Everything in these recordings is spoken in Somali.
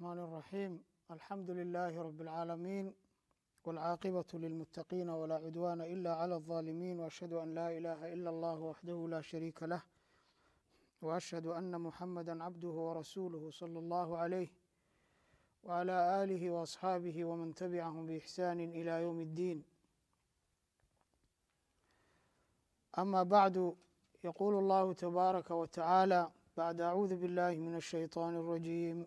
الرحمن الرحيم. الحمد لله رب العالمين والعاقبة للمتقين ولا عدوان إلا على الظالمين وأشهد أن لا إله إلا الله وحده لا شريك له وأشهد أن محمدا عبده ورسوله صلى الله عليه وعلى آله وأصحابه ومن تبعهم بإحسان إلى يوم الدين. أما بعد يقول الله تبارك وتعالى بعد أعوذ بالله من الشيطان الرجيم.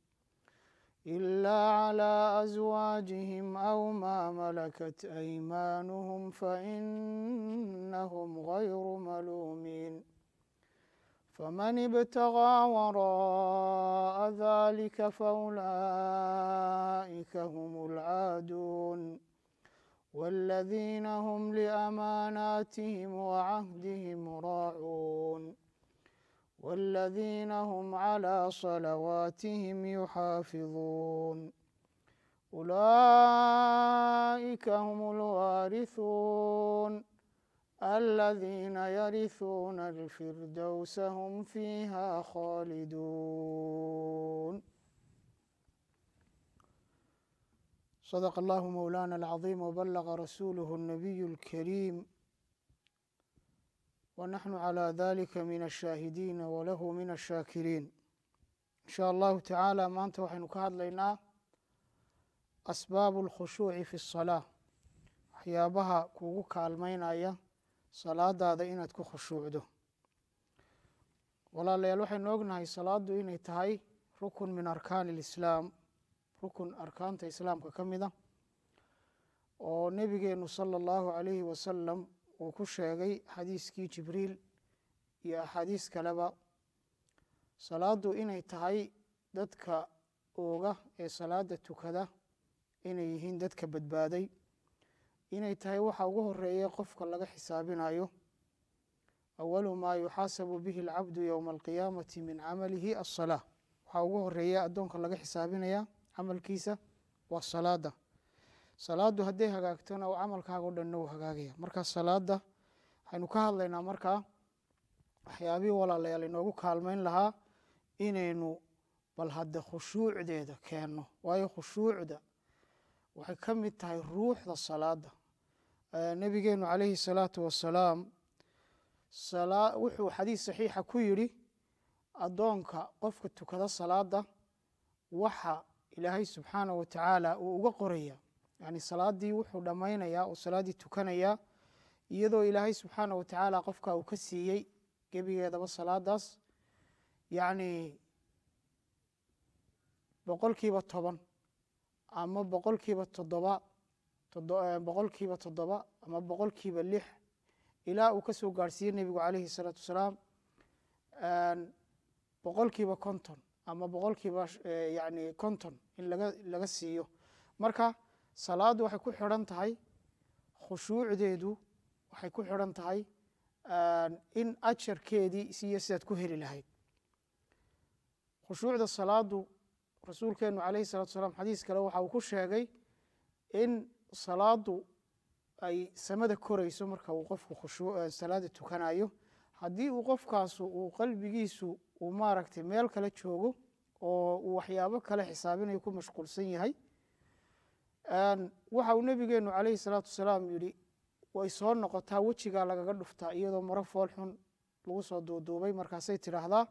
إلا على أزواجهم أو ما ملكت أيمانهم فإنهم غير ملومين. فمن ابتغى وراء ذلك فأولئك هم العادون. والذين هم لأماناتهم وعهدهم راعون. والذين هم على صلواتهم يحافظون. أولئك هم الوارثون. الذين يرثون الفردوس هم فيها خالدون. صدق الله مولانا العظيم وبلغ رسوله النبي الكريم. ونحن على ذلك من الشاهدين وله من الشاakiriin in shاء allahu taعaalى maanta waxaynu ka hadlaynaa asbaabu اlkhushuuci fi الصalاة waxyaabaha kugu kaalmeynaya salaadaada inaad ku khushuucdo walaalayaal waxaynu ognahay salaadu inay tahay rukun min arkaan اlislaam rukun arkaanta islaamka ka mida oo nebigeenu salى اllahu عalayhi wasalam uu ku sheegay xadiiskii jibriil iyo axaadiis kaleba. Salaadu inay tahay dadka ooga ee salaada tukada inay yihiin dadka badbaaday. Inay tahay waxa ugu horreeya qofka laga xisaabinayo awalu maa yuxaasabu bihi alcabdu yowma alqiyaamati min camalihi aلsalaa waxaa ugu horreeya addoonka laga xisaabinaya camalkiisa waa salaada salaadu hadday hagaagtona camalkaaga o dhanna uu hagaagaya. Marka salaada waxaynu ka hadlaynaa markaa waxyaabihii walaalayaal inoogu kaalmeyn lahaa inaynu bal hadde khushuucdeeda keenno. Waayo khushuucda waxay ka mid tahay ruuxda salaada nebigeenu calayhi salaatu wasalaam wuxuu xadiis saxiixa ku yidhi addoonka qofka tukada salaada waxa ilaahay subxaanah wa tacaala uu uga qoraya yani salaadii wuxuu dhammaynayaa oo salaaddii tukanayaa iyadoo ilaahay subxaanah wa tacaala qofka uu ka siiyey gebigeedaba salaadaas yacni boqolkiiba toban ama boqolkiiba toddoba boqolkiiba toddoba ama boqolkiiba lix ilaa uu ka soo gaarhsiiyey nebigu calayhi salaatu wasalaam boqolkiiba konton ama boqolkiiba yani konton in laga laga siiyo. Marka salaaddu waxay ku xidhan tahay khushuucdeedu waxay ku xidhan tahay in ajarkeedii isiyo sidaad ku heli lahayd. Khushuucda salaadu rasuulkeenu calayhi salatu salaam xadiis kale waxa uu ku sheegay in salaadu ay samada koreyso marka uu qofku salaada tukanayo haddii uu qofkaasu uu qalbigiisu uu maaragtay meel kale joogo oo uu waxyaabo kale xisaabinayo ku mashquulsan yahay waxa uu nebigeenu calayhi salaatu wasalaam yihi way soo noqotaa wejigaa lagaga dhuftaa iyadoo maro fool xun lagu soo duuduubay. Markaasay tidhaahdaa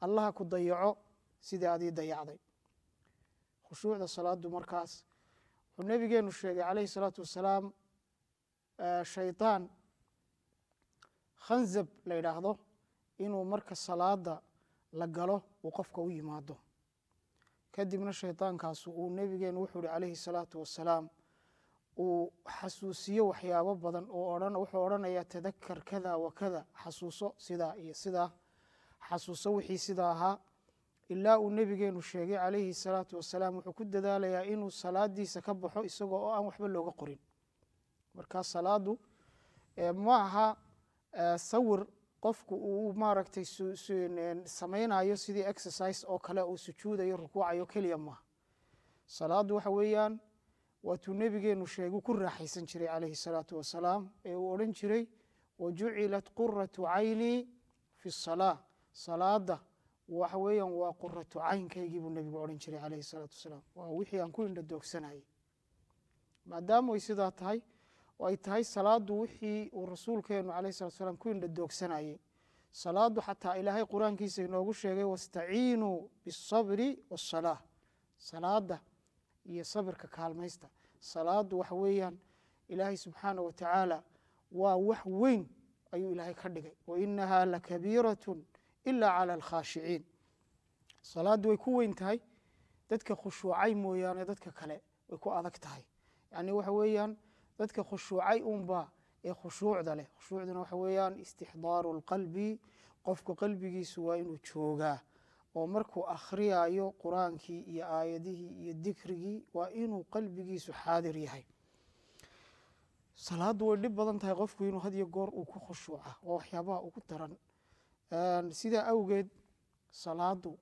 allaha ku dayaco sidii adii dayacday. Khushuucda salaadu markaas wuxuu nebigeenu sheegay calayhi salaatu wasalaam shaydaan khanzab la yidhaahdo inuu marka salaada la galo uu qofka u yimaado kadibna shaydaankaasi uu nebigeenu wuxuu ihi calayhi salaatu wasalaam uu xasuusiyo waxyaabo badan wuxuu odhanaya tadakar kada wa kada xasuuso sidaa iyo sidaa xasuuso wixii sidaa ahaa. Ilaa uu nebigeenu sheegay calayhi salaatu wasalaam wuxuu ku dadaalayaa inuu salaadiisa ka baxo isagoo oo aan waxba looga qorin. Markaa salaadu ma aha sawir qofku uu maaragtay samaynayo sidii exercise oo kale uu sujuudayo rukuucayo keliya maaha salaadu waxa weeyaan waatuu nebigeenu sheegu ku raaxaysan jiray calayhi salaatu wasalaam ee uu odhan jiray wajucilat quratu caynii fi salaa. Salaada waxa weeyaan waa quratu caynkaygii buu nebigu odhan jiray calayhi salaatu wasalaam. Waa wixii aan ku indha doogsanayay. Maadaama ay sidaa tahay oo ay tahay salaadu wixii uu rasuulkeenu calayhi salatu wasalaam ku indha doogsanayay salaadu xataa ilaahay qur'aankiisa inoogu sheegay wastaciinuu biasabri waasalaah salaada iyo sabirka kaalmaysta. Salaadu waxa weeyaan ilaahay subxaana wa tacaala waa wax weyn ayuu ilaahay ka dhigay. Wainaha lakabiiratun ila cala alkhaashiciin salaaddu way ku weyn tahay dadka khushuucay mooyaane dadka kale way ku adag tahay. Yacni waxa weeyaan dadka khushuucay unba ee khushuucda leh. Khushuucduna waxa weeyaan istixdaaru lqalbi qofku qalbigiisu waa inuu joogaa oo markuu akhriyaayo qur'aankii iyo aayadihii iyo dikrigii waa inuu qalbigiisu xaadir yahay. Salaaddu way dhib badan tahay qofku inuu had iyo goor uu ku khushuuca waa waxyaabaha ugu daran. Sidaa awgeed salaadu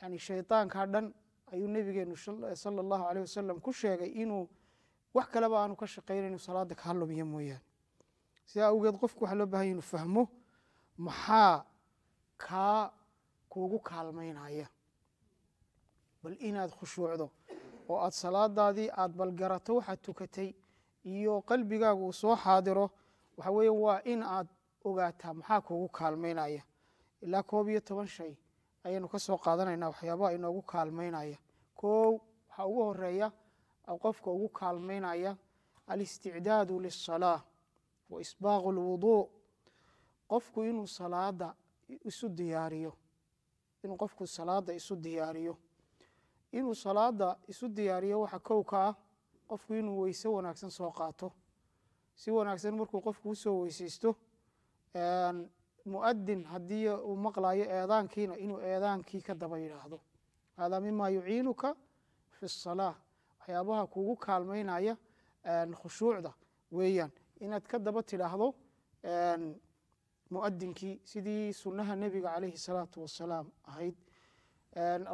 yani shaydaankaa dhan ayuu nebigeenu sala allahu aleyh wasalam ku sheegay inuu wax kaleba aanu ka shaqeyna inuu salaada kaa lumiyo mooyaane. Sidaa awgeed qofku waxaa loo bahanya inuu fahmo maxaa kaa kuugu kaalmaynaya. Bal inaad khushuucdo oo aad salaadaadii aada balgarato waxaad tukatay iyo qalbigaaga uu soo xaadiro waxa weeye waa in aad ogaataa maxaa kuugu kaalmaynaya. Ilaa koob iyo toban shay ayaynu ka soo qaadanaynaa waxyaabaha inoogu kaalmaynaya. Kow waxaa ugu horreeya qofka ugu kaalmaynaya alisticdaadu lisalaa wa isbaaqu lwuduu qofku inuu salaada isu diyaariyo inuu qofku salaada isu diyaariyo. Inuu salaada isu diyaariyo waxaa kow ka ah qofku inuu weyse wanaagsan soo qaato. Si wanaagsan markuu qofku u soo weyseysto muadin haddii uu maqlayo eedaankiina inuu eedaankii ka daba yidhaahdo hada mima yuciinuka fi salaa waxyaabaha kuugu kaalmaynaya khushuucda weeyaan. Inaad ka daba tidhaahdo muadinkii sidii sunaha nebiga calayhi الsalaatu wasalaam ahayd.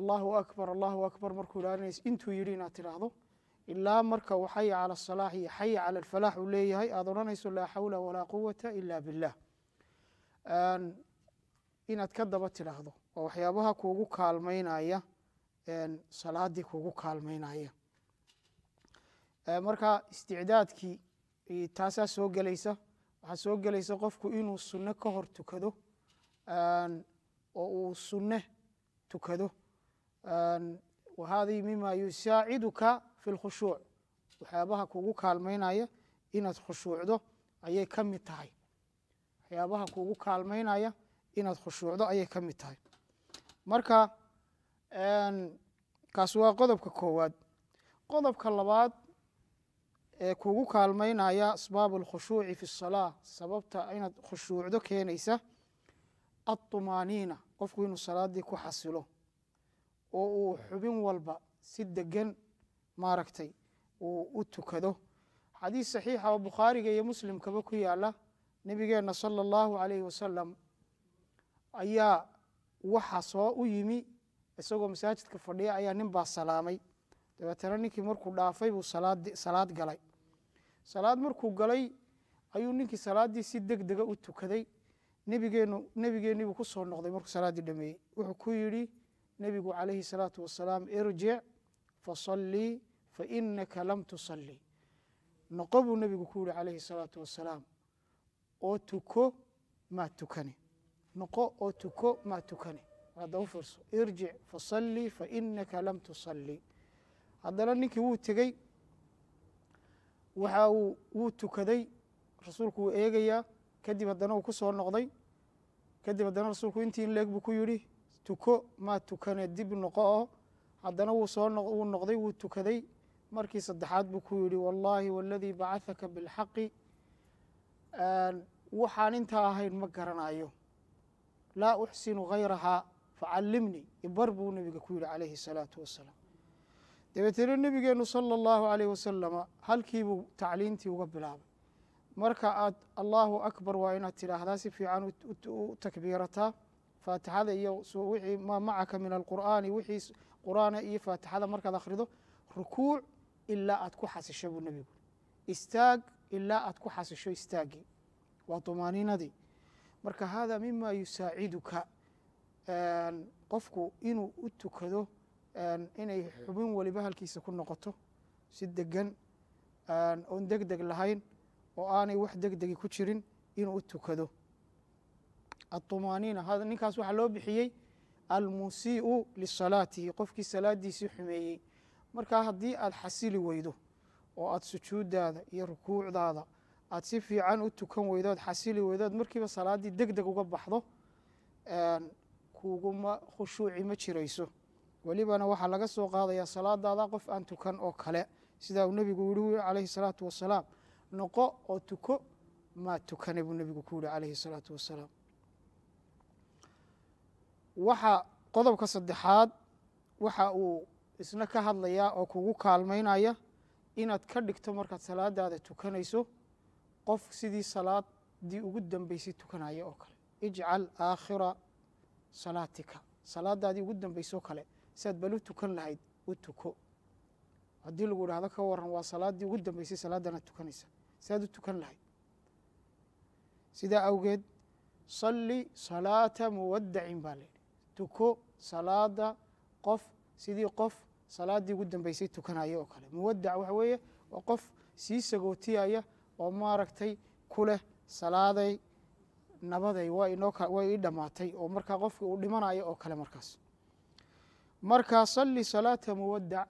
Allahu akbar allahu akbar markuu ilaalinayso intuu yidhi inaad tidhaahdo ilaa marka uu xaya cala asalaax iyo xaya cala alfalaax uu leeyahay aada odhanayso laa xawla walaa quwata ila billah inaad ka daba tidhaahdo oo waxyaabaha kuugu kaalmaynaya salaadii kuugu kaalmaynaya marka isticdaadkii taasaa soo gelaysa waxaa soo gelaysa qofku inuu sunno ka hor tukado oo uu sunne tukado wahadii mima yusaaciduka fi lkhushuuc waxyaabaha kuugu kaalmaynaya inaad khushuucdo ayay ka mid tahay. Waxyaabaha kuugu kaalmaynaya inaad khushuucdo ayay ka mid tahay. Marka kaas waa qodobka koowaad. Qodobka labaad ee kugu kaalmaynaya asbaab alkhushuuci fi salaa sababta inaad khushuucdo keenaysa aطumaaniina qofku inuu salaadii ku xasilo oo uu xubin walba si degan maaragtay uu u tukado. Xadiis saxiixa oo bukhaariga iyo muslimkaba ku yaalla nebigeenna sala allahu alayhi wasalam ayaa waxa soo u yimi isagoo masaajidka fadhiya ayaa nin baa salaamay. Dabeetana ninkii markuu dhaafay buu salaad galay salaad markuu galay ayuu ninkii salaaddii si deg dega u tukaday. Nebigeenu nebigeennii buu ku soo noqday markuu salaaddii dhameeyey. Wuxuu ku yidhi nebigu calayhi salaatu wasalaam irjic fasallii fainaka lam tusallii noqo buu nebigu ku yihi calayhi salaatu wasalaam oo tuko maa tukane noqo oo tuko maa tukane hadda u fiirso irjic fasallii fainaka lam tusallii haddana ninkii wuu tegey waxa uu wuu tukaday rasuulku wuu eegayaa kadib haddana uu ku soo noqday. Kadib haddana rasuulku intii in leeg buu ku yidhi tuko maa tukane dib noqo oo. Haddana wuu soo wuu noqday wuu tukaday. Markii saddexaad buu ku yidhi wallaahi waladii bacahaka bilxaqi. Waxaan intaa ahayn ma garanayo. Laa uxsinu hayrahaa facalimnii ibar buu nebiga ku yihi calayhi salaatu wasalaam dabeetana nebigeenu sala allahu alayh wasalama halkiibuu tacliintii uga bilaabay. Marka aad allahu akbar waa inaad tidhaahdaa si fiican u takbiirataa faatixada iyo wixii maa macaka min alqur'aani wixii qur'aana iyo faatixada markaad akhrido rukuuc ilaa aad ku xasisho buu nebigu istaag ilaa aad ku xasisho istaaggii waa tumaaniinadii marka hada mima yusaaciduka qofku inuu u tukado inay xubin waliba halkiisa ku noqoto si degan oon deg deg lahayn oo aanay wax deg degi ku jirin inuu u tukado. Aطumaaniina ninkaas waxaa loo bixiyey almusiiu lisalaatihi qofkii salaadiisii xumeeyey. Markaa haddii aad xasili weydo oo aad sujuuddaada iyo rukuucdaada aad si fiican u tukan weydo aad xasili weydo aad markiiba salaaddii deg deg uga baxdo kuguma khushuuci ma jirayso welibana waxaa laga soo qaadayaa salaadaada qof aan tukan oo kale. Sidaa uu nebigu yihi calayhi salaatu wasalaam noqo oo tuko maa tukane buu nebigu ku yihi calayhi salaatu wasalaam. Waxa qodobka saddexaad waxa uu isna ka hadlayaa oo kugu kaalmaynaya inaad ka dhigto markaad salaadaada tukanayso qof sidii salaadii ugu dambeysay tukanaya oo kale. Ijcal aakhira salaatika. Salaadaadii ugu dambeysoo kale siaad bal u tukan lahayd u tuko. Haddii lagu idhahdo ka waran waa salaaddii ugu dambeysay salaadanaad tukanaysa. Siaad u tukan lahayd. Sidaa awgeed salli salaata muwadacin baa layidhi tuko salaada qof sidii qof salaaddii ugu dambeysay tukanaya oo kale. Muwadac waxa weeye waa qof sii sagootiyaya oo maaragtay ku leh salaaday nabaday way ii dhammaatay oo markaa qofkii uu dhimanayo oo kale markaas marka salli salaata muwadac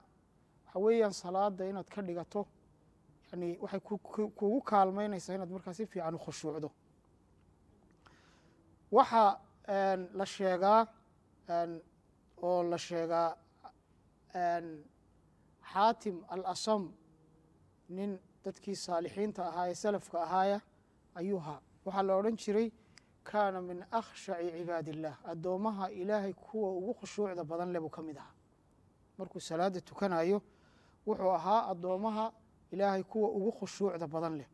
waxa weeyaan salaada inaad ka dhigato yani waxay kugu kaalmaynaysaa inaad markaa si fiican u khushuucdo. Waxaa la sheegaa oo la sheegaa xaatim alasam nin dadkii saalixiinta ahaa ee salafka ahaaya ayuu haa waxaa la odhan jiray kaana min akhshaci cibaadi illah addoommaha ilaahay kuwa ugu khushuucda badan leh buu ka mid ahaa markuu salaada tukanayo wuxuu ahaa addoommaha ilaahay kuwa ugu khushuucda badan leh.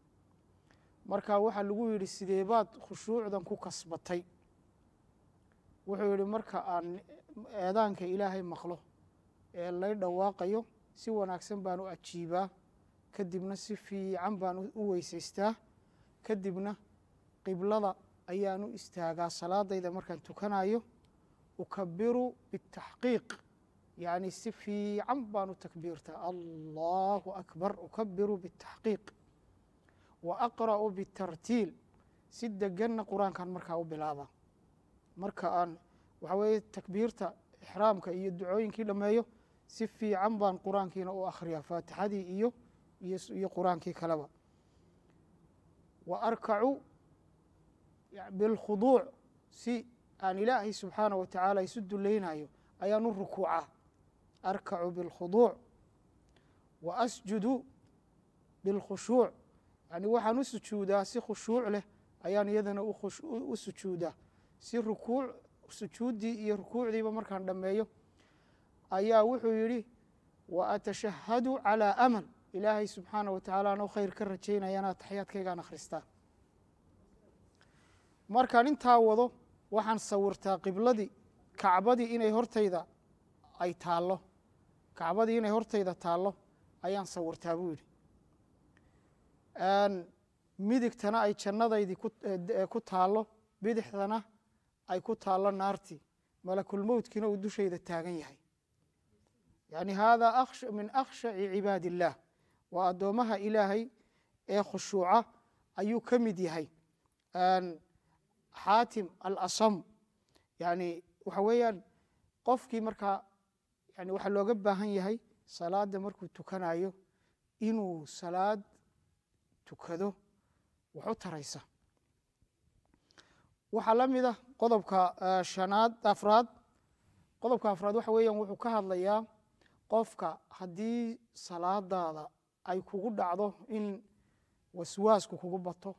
Marka waxaa lagu yidhi sideebaad khushuucdan ku kasbatay? Wuxuu yihi marka aan eedaanka ilaahay maqlo ee lay dhawaaqayo si wanaagsan baan u ajiibaa kadibna si fiican baan u weysaystaa kadibna qiblada ayaan u istaagaa salaadayda markaan tukanayo ukabiru bitaxqiiq yacni si fiican baan u takbiirtaa. Allahu akbar ukabiru bitaxqiiq wa aqra'u bitartiil si deganna qur'aankan markaa u bilaaba marka aan waxaa weeye takbiirta ixraamka iyo ducooyinkii dhammeeyo si fiican baan qur'aankiina u akhriyaa. Faatixadii iyo iyo qur'aankii kaleba. Wa arkacu bilkhuduuc si aan ilaahay subxaanah wa tacaala isu dulaynayo ayaan u rukuucaa arkacu bilkhuduuc wa asjudu bilkhushuuc. Yani waxaan u sujuudaa si khushuuc leh ayaan iyadana u sujuudaa. Si rukuuc sujuuddii iyo rukuucdiiba markaan dhammeeyo ayaa wuxuu yidhi wa atashahadu calaa amal ilaahay subxaanah wa tacaala anoo khayr ka rajaynayana taxiyaadkaygaan akhristaa markaan intaa wado waxaan sawirtaa qibladii kacbadii inay hortayda ay taallo. Kacbadii inay hortayda taallo ayaan sawirtaa buu yidhi. Midigtana ay jannadaydii ku taallo bidixdana ay ku taallo naartii malakulmowtkiina uu dushayda taagan yahay. Yani hada min akhshaci cibaadi illaah waa addoommaha ilaahay ee khushuuca ayuu ka mid yahay xaatim alasam. Yani waxa weeyaan qofkii markaa yani waxaa looga baahan yahay salaada markuu tukanayo inuu salaad tukado wax u taraysa. Waxaa la mid ah qodobka shanaad afraad. Qodobka afraad waxa weeyaan wuxuu ka hadlayaa qofka haddii salaadaada ay kugu dhacdo in waswaasku kugu bato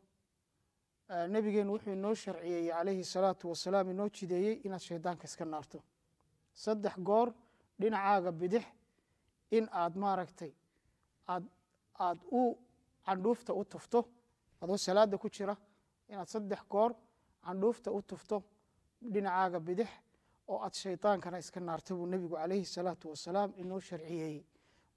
nebigeenu wuxuu inoo sharciyeeyey calayhi salaatu wasalaam inoo jideeyey inaad shaydaanka iska naarto. Saddex goor dhinacaaga bidix in aad maaragtay aad aad u candhuufta u tufto adoo salaada ku jira inaad saddex goor candhuufta u tufto dhinacaaga bidix oo aad shaydaankana iska naarto buu nebigu calayhi salaatu wasalaam inoo sharciyeeyey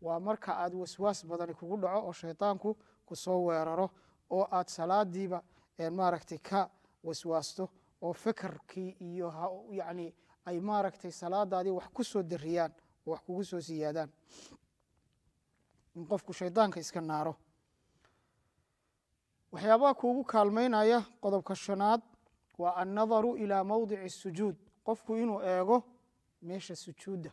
waa marka aad waswaas badani kugu dhaco oo shaydaanku ku soo weeraro oo aad salaadiiba maaragtay ka waswaasto oo fekerkii iyo yacni ay maaragtay salaadaadii wax ku soo dariyaan oo wax kugu soo siyaadaan. In qofku shaydaanka iska naaro. Waxyaabaha kuugu kaalmaynaya qodobka shanaad waa annadaru ilaa mowdici sujuud. Qofku inuu eego meesha sujuudda.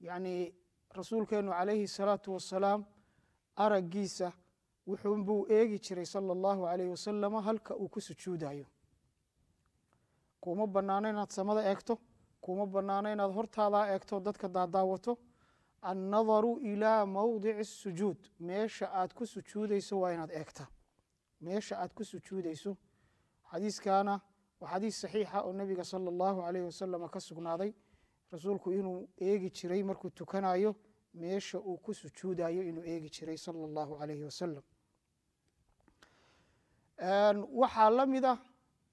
Yacni rasuulkeenu calayhi salaatu wasalaam araggiisa wuxuunbuu eegi jiray sala allahu alayh wasalama halka uu ku sujuudayo kuma bannaano inaad samada eegto kuma bannaano inaad hortaadaa eegto dadka daadaawato. Annadaru ilaa mowdici sujuud meesha aad ku sujuudayso waa inaad eegta. Meesha aad ku sujuudayso. Xadiiskaana waa xadiis saxiixa oo nebiga sala allahu alayh wasalama ka sugnaaday. Rasuulku inuu eegi jiray markuu tukanayo meesha uu ku sujuudayo inuu eegi jiray sala allahu alayhi wasalam waxaa la mid ah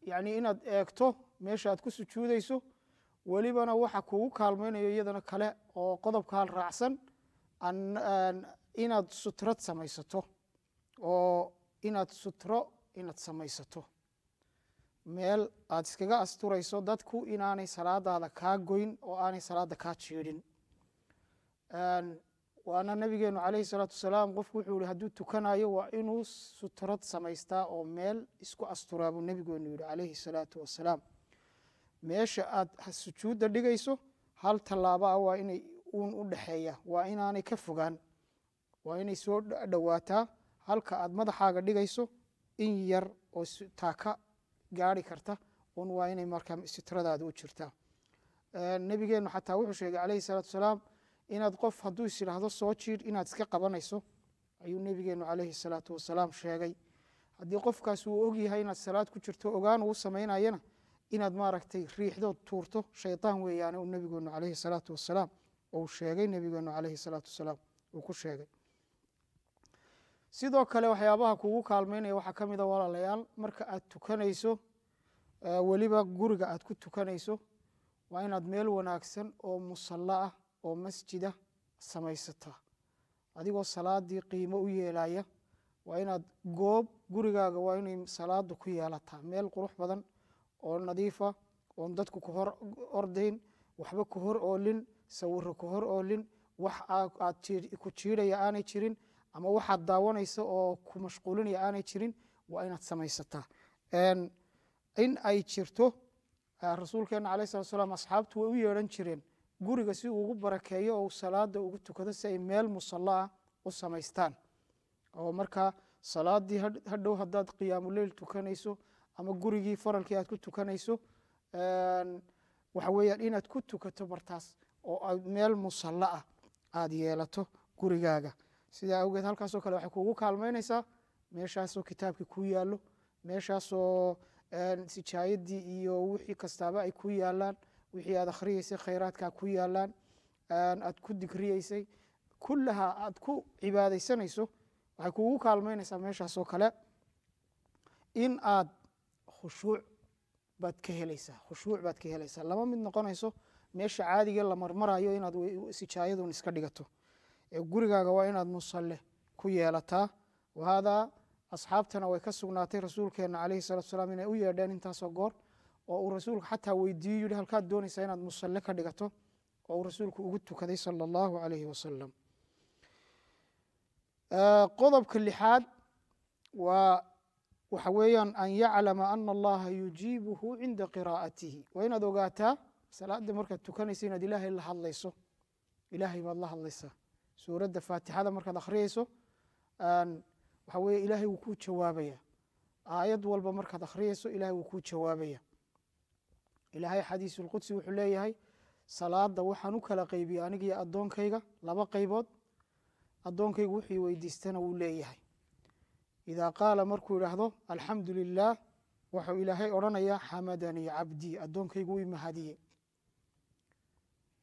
yani inaad eegto meesha aad ku sujuudayso welibana waxa kugu kaalmaynayo iyadana kale oo qodobkaan raacsan inaad sutrad samaysato oo inaad sutro inaad samaysato. Meel aad iskaga asturayso dadku inaanay salaadaada kaa goyn oo aanay salaada kaa jiidhin waana nabigeenu calayhi salaatu wasalaam qofku wuxuu yihi hadduu tukanayo waa inuu sutrad samaystaa oo meel isku asturaa buu nebigeenu yihi calayhi salaatu wasalaam. Meesha aad sujuudda dhigayso hal tallaabo ah waa inay uun u dhexeeya waa inaanay ka fogaan waa inay soo dhowaataa. Halka aad madaxaaga dhigayso in yar oo taaka gaari karta un waa inay markaa sitradaada u jirtaa. Nebigeenu xataa wuxuu sheegay calayhi salaatu wasalaam inaad qof hadduu is idhaahdo soo jiidh inaad iska qabanayso ayuu nebigeenu calayhi salaatu wasalaam sheegay. Haddii qofkaas uu ogyahay inaad salaad ku jirto ogaan uu samaynayana inaad maaragtay riixdood tuurto shaydaan weeyaane uu nebigeenu calayhi salaatu wasalaam uu sheegay nebigeenu calayhi salaatu wasalaam uu ku sheegay. Sidoo kale waxyaabaha kugu kaalmeynaya waxaa ka mida walaalayaal marka aad tukanayso weliba guriga aad ku tukanayso waa inaad meel wanaagsan oo musallo ah oo masjida samaysataa adigoo salaadii qiimo u yeelaya waa inaad goob gurigaaga waa inay salaadu ku yeelataa. Meel qurux badan oo nadiifa oon dadku ku hor ordayn waxba ku hor oolin sawiro ku hor oolin wax aad ku jiidhaya aanay jirin ama waxaad daawanaysa oo ku mashquulinaya aanay jirin waa inaad samaysataa. In ay jirto rasuulkeena alayh salat slam asxaabtu way u yeedhan jireen guriga si uu ugu barakeeyo oo salaada ugu tukado si ay meel musalo ah u samaystaan. Oo markaa salaadii hadhow haddaad qiyaamuleil tukanayso ama gurigii faralkii aad ku tukanayso waxa weeyaan inaad ku tukato bartaas oo meel musalo ah aada yeelato gurigaaga. Sidaa awgeed halkaasoo kale waxay kuugu kaalmeynaysaa meeshaasoo kitaabkii ku yaallo meeshaasoo sijaayadii iyo wixii kastaaba ay ku yaalaan wixii aad akhriyeysay khayraadkaa ku yaalaan aad ku digriyeysay kullaha aad ku cibaadaysanayso waxay kuugu kaalmeynaysaa meeshaasoo kale in aad khushuuc baad ka helaysaa khushuuc baad ka helaysaa. Lama mid noqonayso meesha caadiga la marmarayo inaad sijaayadun iska dhigato. Gurigaaga waa inaad musalle ku yeelataa. Wahaadaa asxaabtana way ka sugnaatay rasuulkeena calayhi salatu salaam inay u yeedheen intaasoo goor oo uu rasuulku xataa weydiiyo yihi halkaad doonaysaa inaad musalle ka dhigato oo uu rasuulku ugu tukaday sala allahu calayhi wasalam qodobka lixaad waa waxa weeyaan an yaclama ana allaha yujiibuhu cinda qiraa'atihi. Waa inaad ogaataa salaada markaad tukanaysa inaad ilaahay la hadlayso. Ilaahay baad la hadlaysaa. Suuradda faatixada markaad akhriyeyso waxa weeye ilaahay wuu kuu jawaabaya. Aayad walba markaad akhriyeyso ilahay wuu kuu jawaabaya ilaahay xadiisulqudsi wuxuu leeyahay salaada waxaan u kala qeybiyey anigiyo addoonkayga laba qaybood addoonkaygu wuxuu weydiistana wuu leeyahay idaa qaala markuu idhaahdo alxamdu lilah waxau ilaahay odhanayaa xamadanii cabdii addoonkaygu ii mahadiyey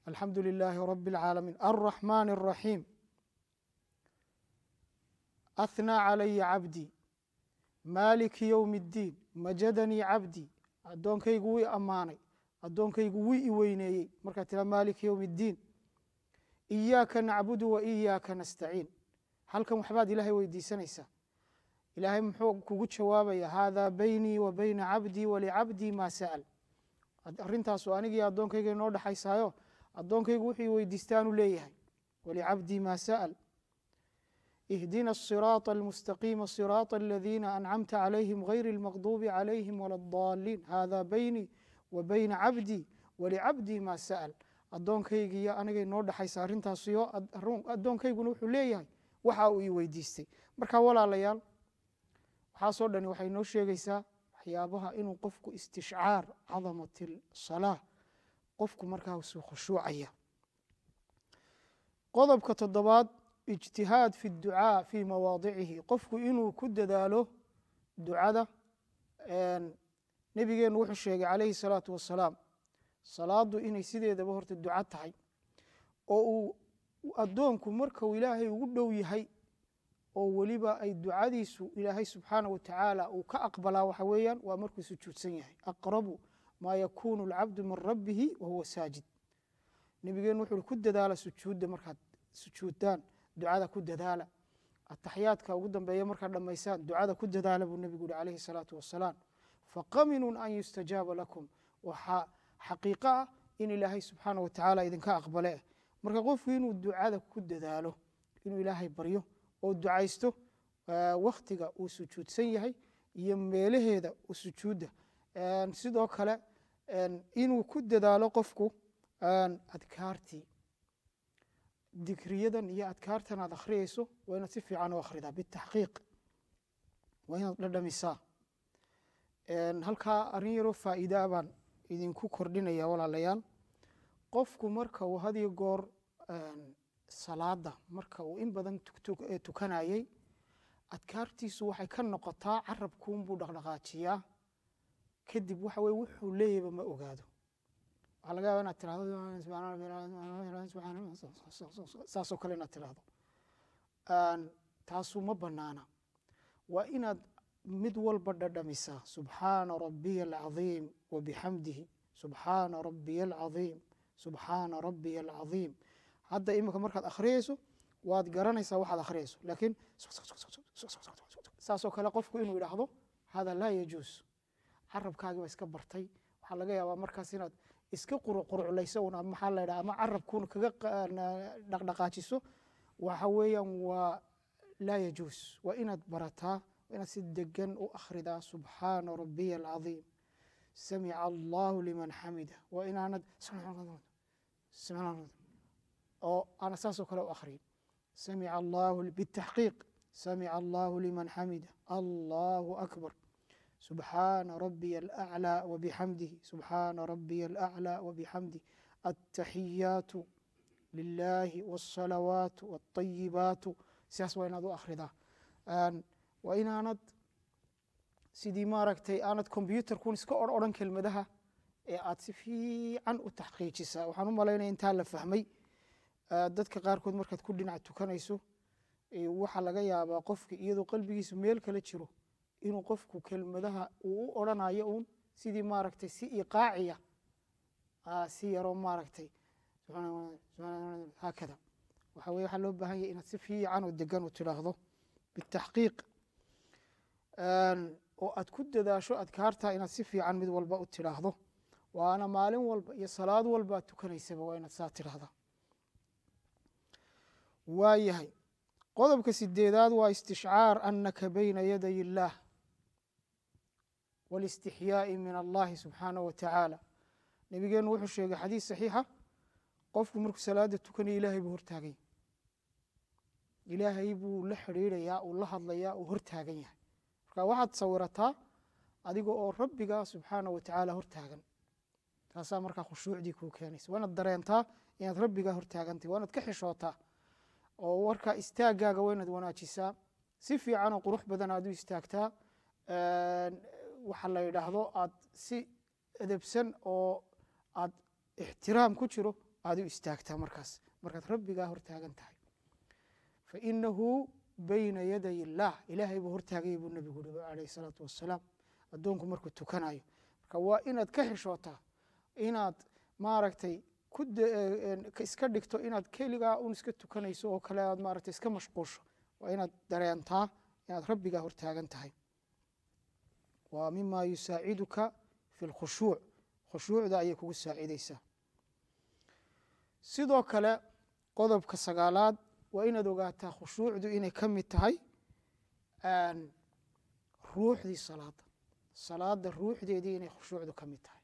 alxamdu lilaahi rabi اlcaalamiin alraxmaan الraxiim ahnaa calaya cabdii maaliki yowmi اddiin majadanii cabdii addoonkaygu wii ammaanay. Addoonkaygu wii i weyneeyey. Markaa tira maaliki yowmi اddiin iyaaka nacbudu wa iyaaka nastaciin. Halkan waxbaad ilaahay weydiisanaysaa. Ilaahay muxuu kugu jawaabaya haadaa beynii wa beyna cabdii walicabdii maa sa'al. Arrintaasu anigii addoonkayga inoo dhexaysaayo addoonkaygu wuxuu i weydiistaanu leeyahay walicabdii maa sa'al ihdina asiraaطa almustaqiima siraaطa aladiina ancamta calayhim gayri اlmaqduubi calayhim wala اdaliin haadaa beynii wa beyna cabdii walicabdii maa sa'al addoonkaygiiyo anigay noo dhexaysa arrintaasiyo addoonkayguna wuxuu leeyahay waxa uu ii weydiistay marka walaalayaal waxaasoo dhani waxay noo sheegaysaa waxyaabaha inuu qofku istishcaar cadamati salaa qofku markaasuu khushuucaya qodobka toddobaad ijtihaad fi ducaa fii mawaadicihi qofku inuu ku dadaalo ducada nebigeenu wuxuu sheegay calayhi salaatu wasalaam salaadu inay sideedaba horta duco tahay oo uu addoonku markuu ilaahay ugu dhow yahay oo weliba ay ducadiisu ilaahay subxaana wa tacaala uu ka aqbalaa waxa weeyaan waa markuu sujuudsan yahay. Aqrabu maa yakuunu alcabdu min rabbihi wa huwa saajid. Nebigeenu wuxuu ku dadaala sujuudda markaad sujuuddaan ducada ku dadaala. Ataxyaadka ugu dambeeya markaad dhammaysaan ducada ku dadaala buu nebigu yihi calayhi salaatu wasalaam faqaminun an yustajaaba lakum. Waxaa xaqiiqo ah in ilaahay subxaana wa tacaala idinka aqbale. Marka qofku inuu ducada ku dadaalo inuu ilaahay baryo oo ducaysto waktiga uu sujuudsan yahay iyo meelaheeda sujuudda sidoo kale inuu ku dadaalo qofku adkaartii dikriyadan iyo adkaartan aad akhriyeyso waa inaad si fiican u akhridaa bitaxqiiq waa inaad dhadhamisaa halkaa arrin yaroo faa'iidaa baan idinku kordhinaya walaalayaal. Qofku marka uu hadiyo goor salaada marka uu in badan tukanayey adkaartiisu waxay ka noqotaa carabkuunbuu dhaqdhaqaajiyaa. Kadib waxa weye wuxuu leeyahba ma ogaado waxaa laga yaba inaad tirahdo saasoo kale inaad tirahdo taasu ma banaana waa inaad mid walba dhadhamisaa subxaana rabiya alcadiim wa bixamdihi subxaana rabiya alcadiim subxaana rabiya alcadiim hadda iminka markaad akhriyeyso waad garanaysaa waxaad akhriyeyso laakiin saasoo kale qofku inuu idhaahdo hada laa yajuus carabkaagii iska bartay waxaa laga yaabaa markaas inaad iska quruqurclayso un maxaa la ydhaha ama carabkuuna kaga dhaqdhaqaajiso waxa weeyaan waa laa yajuus. Waa inaad barataa waa inaad si degan u akhridaa subxaana rabiya alcadiim samica allahu liman xamida. Waa inaanad oo aana saasoo kale u akhriyin samica allahu bitaxqiiq. Samica allahu liman xamida. Allahu akbar subxaana rabiya alaclى wabixamdihi subxaana rabiya alaclى wabixamdih altaxiyaatu lilahi wاsalawaatu wاطayibaatu sidaas waa inaad u akhridaa waa inaanad sidii maaragtay aanad combyutarkun iska or odhan kelmadaha ee aad si fiican u taxqiijisaa waxaan u malaynaya intaa la fahmay dadka qaarkood markaad ku dhinac tukanayso waxaa laga yaabaa qofki iyadoo qalbigiisu meel kala jiro inuu qofku kelmadaha uu u odrhanayo uun sidii maaragtay si iqaaciya. Si yaroo maaragtay. Haakada. Waxa weye waxaa loo baahan yahy inaad si fiican oo degan u tidhaahdo bitaxqiiq. Oo aad ku dadaasho adkaarta inaad si fiican mid walba u tidhaahdo. Waana maalin walba iyo salaad walba ad tukanaysaba waa inaad saa tidhaahdaa. Waa yahay qodobka sideedaad waa istishcaar anaka bayna yaday illaah wاlاstixyaaءi min allahi subxaanaه wa tacaala nebigeenu wuxuu sheegay xadiis saxiixa qofku markuu salaada tukanaya ilaahay buu hortaaganya ilaahay buu la xidhiidhayaa uu la hadlayaa uu hortaagan yahay marka waxaad sawirataa adiga oo rabbiga subxaanaه wa tacaala hortaagan taasaa markaa khushuucdii kuu keenaysa waa inaad dareentaa inaad rabbigaa hortaagantay waa inaad ka xishootaa oo warkaa istaagaaga waa inaad wanaajisaa si fiican oo qurux badan aad u istaagtaa waxa la yidhaahdo aad si edebsan oo aad ixtiraam ku jiro aad u istaagtaa markaas. Markaad rabbigaa hortaagan tahay. Fainahu bayna yaday illaah. Ilaahay buu hortaagaya buu nebigu uri calayh isalaatu wassalaam. Addoonku markuu tukanayo. Marka waa inaad ka xishootaa inaad maaragtay ku iska dhigto inaad keligaa un iska tukanayso oo kale aad maaragtay iska mashquusho. Waa inaad dareentaa inaad rabbigaa hortaagan tahay waa mima yusaaciduka fi lkhushuuc khushuucda ayay kugu saacideysaa sidoo kale qodobka sagaalaad waa inaad ogaataa khushuucdu inay ka mid tahay ruuxdii salaada salaada ruuxdeedii inay khushuucdu ka mid tahay.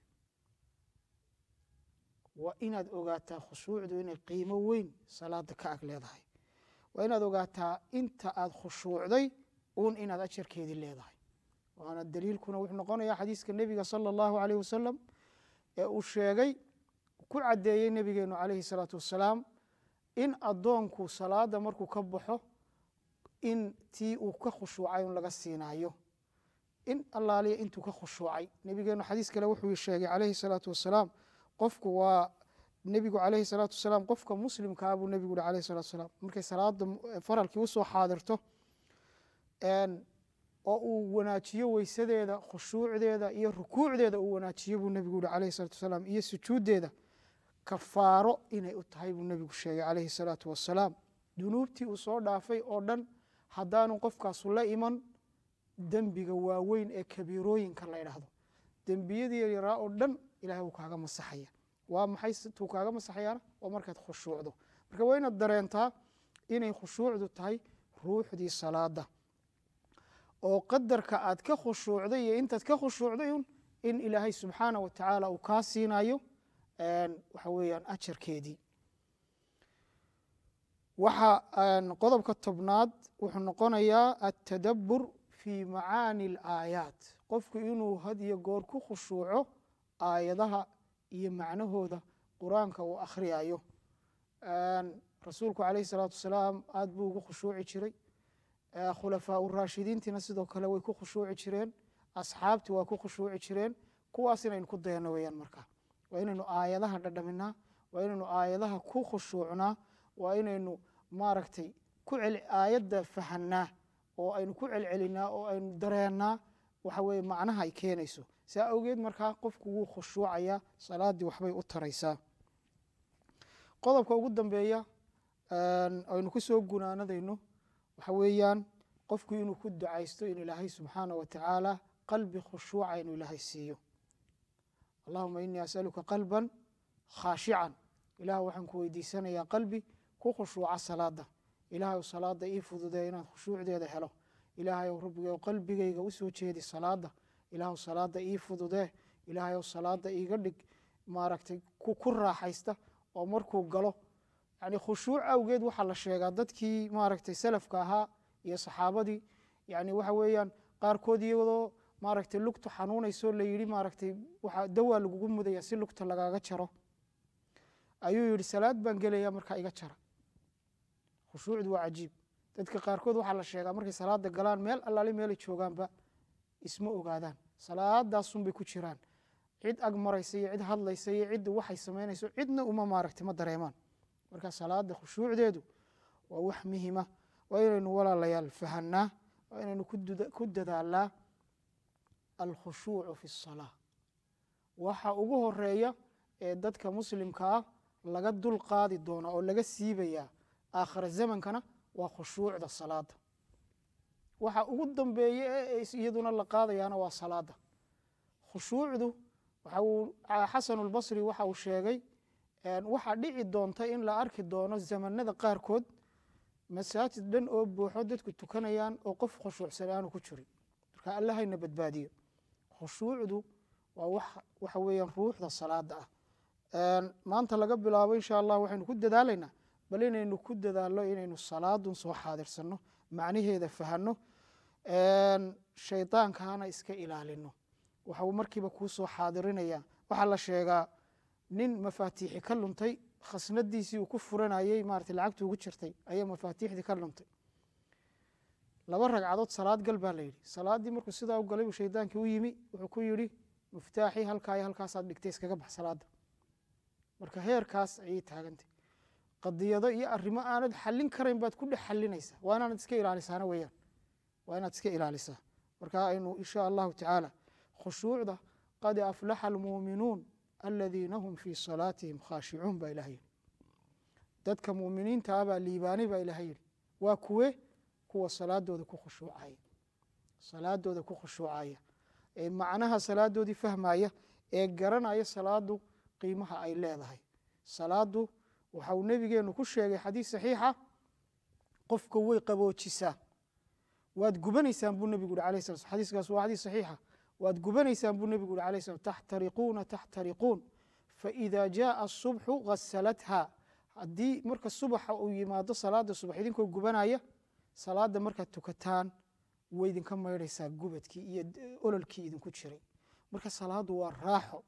Waa inaad ogaataa khushuucdu inay qiimo weyn salaada ka ag leedahay. Waa inaad ogaataa inta aad khushuucday uun inaad ajarkeedii leedahay waana daliilkuna wuxuu noqonayaa xadiiska nebiga sala allahu alayh wasalam ee uu sheegay ku caddeeyey nebigeenu calayhi salaatu wassalaam in addoonku salaada markuu ka baxo in tii uu ka khushuucay un laga siinaayo. In allaaliya intuu ka khushuucay. Nebigeenu xadiis kale wuxuu sheegay calayhi salaatu wassalaam qofku waa nebigu calayhi salaatu wasalaam qofka muslimkaa buu nebigu uhi alayhi salatu wasalaam. Markay salaada faralkii u soo xaadirto oo uu wanaajiyo weysadeeda khushuucdeeda iyo rukuucdeeda uu wanaajiyo buu nebigu yihi calayhi salatu wasalaam iyo sujuuddeeda. Kafaaro inay u tahay buu nebigu sheegay calayhi salaatu wasalaam. Dunuubtii uu soo dhaafay oo dhan haddaanu qofkaasu la iman dembiga waaweyn ee kabiirooyinka la ydhaahdo dembiyadii yaraa oo dhan ilahay wuu kaaga masaxaya waa maxay tuu kaaga masaxayaana? Waa markaad khushuucdo. Marka waa dareentaa inay khushuucdu tahay ruuxdii salaada oo qadarka aad ka khushuucday iyo intaad ka khushuucday un in ilaahay subxaana wa tacaala uu kaa siinayo waxa weeyaan ajarkeedii. Waxa qodobka tobnaad wuxuu noqonayaa altadabbur fii macaani alaayaat qofku inuu had iyo goor ku khushuuco aayadaha iyo macnahooda qur'aanka uu akhriyayo rasuulku calayhi salaatu wasalaam aad buu ugu khushuuci jiray khulafaa uraashidiintiina sidoo kale way ku khushuuci jireen asxaabtii waa ku khushuuci jireen kuwaas inaynu ku dayano weyaan markaa waa inaynu aayadaha dhadhaminaa waa inaynu aayadaha ku khushuucnaa waa inaynu maaragtay aayadda fahanaa oo aynu ku celcelinaa oo aynu dareennaa waxa weye macnaha ay keenayso. Saa awgeed markaa qofku wuu khushuucayaa salaaddii waxbay u taraysaa. Qodobka ugu dambeeya aynu ku gunaanadayno waxa weeyaan qofku inuu ku ducaysto in ilaahay subxaana wa tacaala qalbi khushuuca inuu ilaahay siiyo. Allahuma inii asaluka qalban khaashican ilaah waxaan ku weydiisanayaa qalbi ku khushuuca salaada ilaahay salaada ii fududee inaan khushuucdeeda helo. Ilaahay rabbigo qalbigayga u soo jeedi salaada ilaah salaada ii fududee. Ilaahay salaada iiga dhig maaragtay ku raaxaysta oo markuu galo yani khushuuc awgeed waxaa la sheegaa dadkii maaragtay salafka ahaa iyo saxaabadii. Yani waxa weeyaan qaarkood iyadoo maaragtay lugtu xanuunayso la yidhi maaragtay waxa dawaa lagugu mudaya si lugta lagaaga jaro. Ayuu yidhi salaad baan gelaya markaa iga jara. Khushuucdu waa cajiib. Dadka qaarkood waxaa la sheegaa markay salaada galaan meel allaali meelay joogaanba isma ogaadaan. Salaadaasunbay ku jiraan. Cid ag maraysa iyo cid hadlaysa iyo cid waxay samaynayso cidna uma maaragtay ma dareemaan marka salaada khushuucdeedu waa wax muhima waa inaynu walaalayaal fahanaa waa inaynu ku dadaalnaa alkhushuucu fi salaa waxa ugu horreeya ee dadka muslimka ah laga dul qaadi doona oo laga siibayaa aakhira zamankana waa khushuucda salaada. Waxa ugu dambeeye ee iyaduna la qaadayaana waa salaada. Khushuucdu xasan اlbasri waxa uu sheegay waxaa dhici doonta in la arki doono zamanada qaarkood masaajid dhan oo buuxo dadku tukanayaan oo qof khushuucsan aanu ku jirin. Marka allahayna badbaadiyo. Khushuucdu waa waxa weeyaan ruuxda salaada ah. Maanta laga bilaabo insha allah waxaynu ku dadaalaynaa bal inaynu ku dadaalno inaynu salaadun soo xaadirsanno macnaheeda fahanno shaydaankana iska ilaalino waxau markiiba kuu soo xaadirinaya waxaa la sheegaa nin mafaatiixi ka luntay khasnadiisii uu ku furanayey maarata lacagtu ugu jirtay ayaa mafaatiixdii ka luntay. Laba ragcadood salaad gal baa la yidhi. Salaaddii markuu sidaa u galay buu shaydaankii u yimi wuxuu ku yidhi muftaaxii halkaa iyo halkaasaad dhigtay iskaga bax salaadda. Marka heerkaas ayay taagantay. Qadiyado iyo arrimo aanad xallin karayn baad ku dhex xallinaysaa waa inaanad iska ilaalisaana weeyaan. Waa inaad iska ilaalisaa. Marka aynu insha allahu tacaala khushuucda qad aflaxa almuuminuun aladiina hum fii salaatihim khaashicuun baa ilaha yidhi dadka muuminiinta ah baa baa ilaha yidhi waa kuwe kuwa salaadooda ku khushuucaya. Salaadooda ku khushuucaya. Ee macnaha salaadoodii fahmaya ee garanaya salaadu qiimaha ay leedahay. Salaadu waxa uu nebigeenu ku sheegay xadiis saxiixa qofka way qaboojisaa waad gubanaysaan buu nebigu yuri alayh sala xadiiskaas waa xadiis saxiixa waad gubanaysaan buu nebigu yuri alayh slam taxtariquuna taxtariquun. Faida jaaa asubxu ghasalatha haddii marka subaxa uu yimaado salaada subax idinkoo gubanaya salaada markaad tukataan way idinka maydhaysaa gubadkii iyo ololkii idinku jiray. Marka salaadu waa raaxo.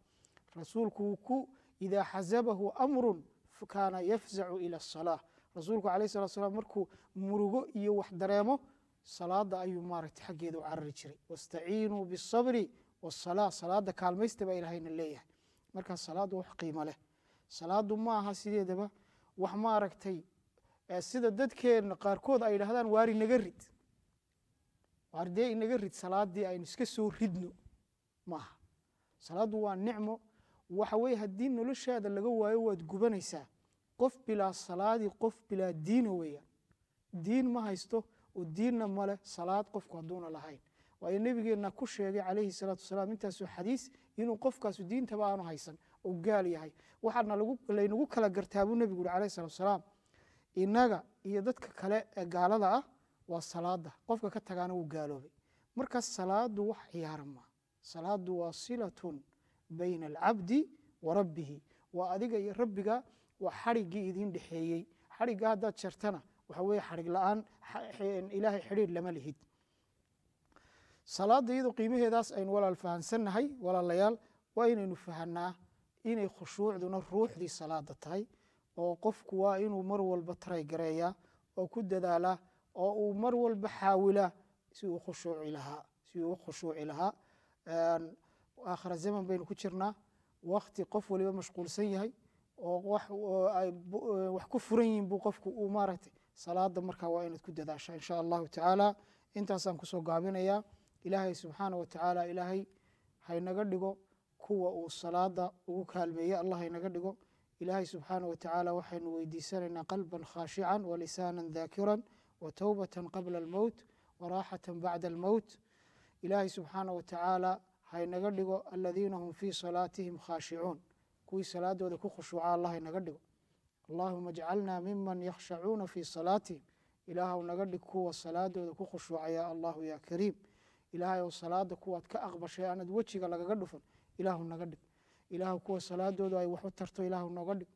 Rasuulku ku idaa xasabahu amrun kaana yafzacu ila asalaa rasuulku alayh salat slam markuu murugo iyo wax dareemo salaada ayuu maaragtay xaggeeda u carari jiray. Wastaciinuu biasabri wasalaa salaada kaalmaysta baa ilaahayna leeyahay. Markaa salaadu wax qiimo leh. Salaadu ma aha sideedaba wax maaragtay sida dadkeenna qaarkood ay yidhahdaan waar inaga rid. Waar dee inaga rid salaadii aynu iska soo ridno maaha salaaddu waa nicmo. Waxa weye haddii noloshaada laga waayo waad gubanaysaa qof bilaa salaadii qof bilaa diina weeyaan diin ma haysto oo diinna male salaad qofku hadduuna lahayn. Waayo nebigeenna ku sheegay calayhi salaatu wasalaam intaasoo xadiis inuu qofkaasu diintaba aanu haysan oo gaal yahay. Waxaana laynagu kala gartaa buu nebigu uri alayh salatu wasalaam innaga iyo dadka kale ee gaalada ah waa salaada qofka ka tagaana wuu gaaloobay. Markaas salaadu wax ciyaara salaadu waa silatun bayna alcabdi wa rabbihi. Waa adiga iyo rabbiga waa xadhiggii idin dhexeeyey. Xadhigga haddaad jartana waxa weye xadhig la'aan ilaahay xidhiir lama lihid. Salaada iyadoo qiimaheedaas aynu walaal fahansannahay walaalayaal waa inaynu fahanaa inay khushuucduna ruuxdii salaada tahay oo qofku waa inuu mar walba taraygareeyaa oo ku dadaalaa oo uu mar walba xaawilaa si uu khushuuci lahaa si uu u khushuuci lahaa. Aakhira zaman baynu ku jirnaa wakti qof waliba mashquulsan yahay oo wax ku furan yihiin buu qofku uu maaragtay salaada markaa waa inaad ku dadaashaa insha allahu tacaala. Intaasaan ku soo gaabinayaa ilaahay subxaana wa ilaahay haynaga dhigo kuwa uu salaada ugu kaalmeeye allah haynaga dhigo. Ilaahay subxaana wa tacaala waxaynu weydiisanaynaa qalban khaashican walisaanan daakiran watowbatan qabla almowt waraaxatan bacda almowt ilaahay subxaana wa tacaala haynaga dhigo aladiina hum fii salaatihim khaashicuun kuwii salaadooda ku khushuuca allah haynaga dhigo allahuma ajcalna miman yakhshacuuna fii salaatihim ilaahw naga dhig kuwa salaadooda ku khushuuca ya allahu ya kariim. Ilaahay ou salaada kuwaad ka aqbashay aanad wejiga lagaga dhufan ilaahu naga dhig. Ilaahu kuwa salaadoodu ay wax u tarto ilaahu nooga dhig.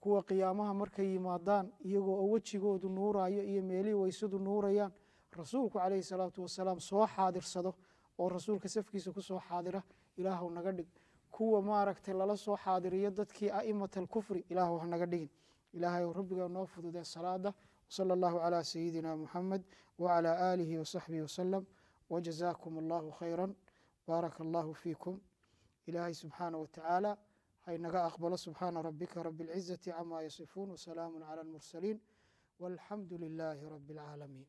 Kuwa qiyaamaha markay yimaadaan iyagoo oo wejigoodu nuurayo iyo meelihii weysadu nuurayaan rasuulku calayhi salaatu wasalaam soo xaadirsado oo rasuulka safkiisa ku soo xaadira ilaahu naga dhig. Kuwa maaragtay lala soo xaadiriyo dadkii a'imat alkufri ilaahu hanaga dhigin ilaahay rabbiga noo fududee salaada wsala allahu calaa sayidina muxamed wacalaa aalihi wasaxbihi wasalam wajazaakum allahu khayra baaraka allahu fiikum. Ilaahay subxaana wa tacaala haynaga aqbalo subxaana rabika rabi اlcizati cama yasifuun wasalaamu cala almursaliin walxamdu lilaahi rabi اlcaalamiin